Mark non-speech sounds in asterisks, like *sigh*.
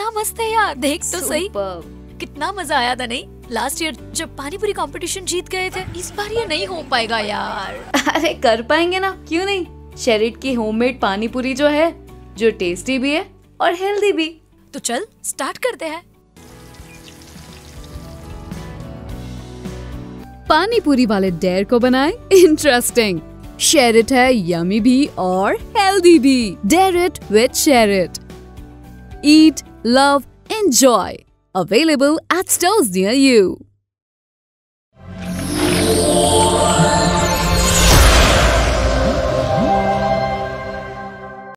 कितना मस्त है यार देख तो सही। कितना मज़ा आया था नहीं? लास्ट ईयर जब पानी पूरी कंपटीशन जीत गए थे इस बार ये नहीं हो पाएगा यार। *laughs* अरे कर पाएँगे ना क्यों नहीं? शेरिट की होममेड पानी पूरी जो है जो टेस्टी भी है और हेल्दी भी। तो चल स्टार्ट करते हैं। पानी पूरी वाले डेयर को बनाए इंटरेस्टिंग शेयर इट है यमी भी और हेल्दी भी। Dare it with share Eat, love, enjoy. Available at stores near you.